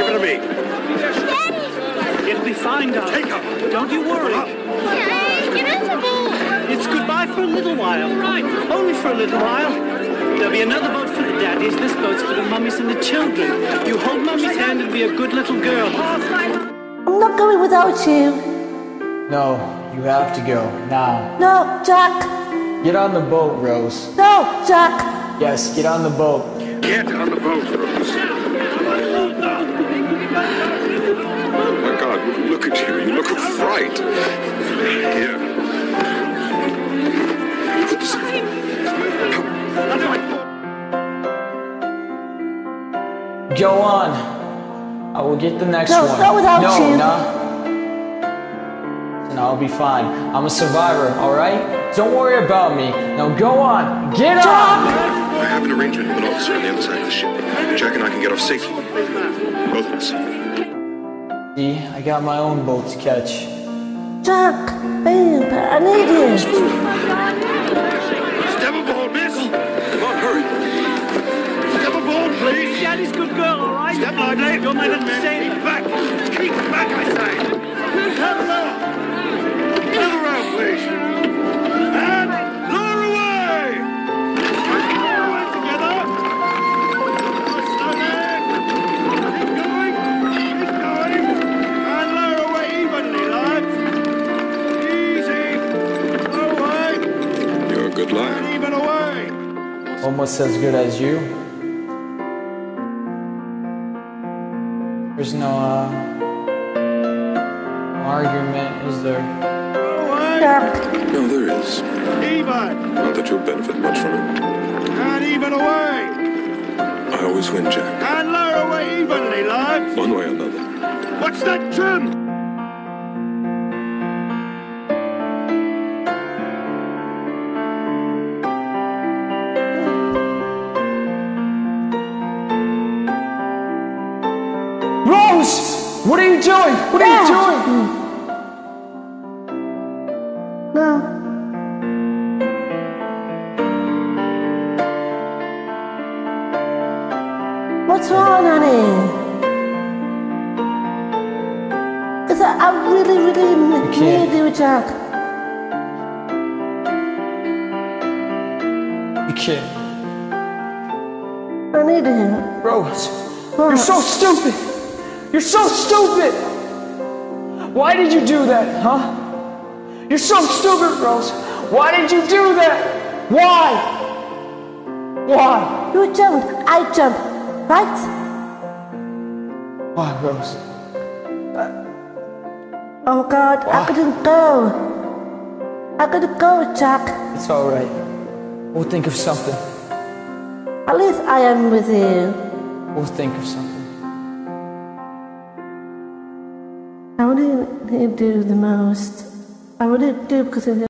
Give it to me. Daddy! It'll be fine, darling. Take her. Don't you worry. Daddy, give us a boat! It's goodbye for a little while. Right. Only for a little while. There'll be another boat for the daddies. This boat's for the mummies and the children. You hold mummy's hand and be a good little girl. I'm not going without you. No, you have to go now. No, Jack. Get on the boat, Rose. No, Jack. Yes, get on the boat. Get on the boat, Rose. Oh my God, look at you. You look of fright. Here. Put Go on. I will get the next No, one. not without no, you. nah. And I'll be fine. I'm a survivor, alright? Don't worry about me. Now go on. Get on! I have an arrangement with an officer on the other side of the ship. Jack and I can get off safely. Both. See, I got my own boat to catch. Jack, babe, I need you. Step aboard, miss. Come on, hurry. Step aboard, please. Daddy's good girl, all right? Step lively. You're my little sailor. Keep back. Keep back, I good lion. Even away. Almost as good as you. There's no, uh, argument, is there? Away. Jack. No, there is. Even. Not that you'll benefit much from it. And even away. I always win, Jack. And lower away evenly, lads. One way or another. What's that, Jim? What are you doing? What are you doing? No. What's wrong, honey? Because I, I really, really can't. need you, Jack. You kid. I need you. Rose, you're so stupid! You're so stupid! Why did you do that, huh? You're so stupid, Rose! Why did you do that? Why? Why? You jumped, I jumped, right? Why, Rose? Oh God, I couldn't go. I couldn't go, Jack. It's alright. We'll think of something. At least I am with you. We'll think of something. I wouldn't do the most. I wouldn't do because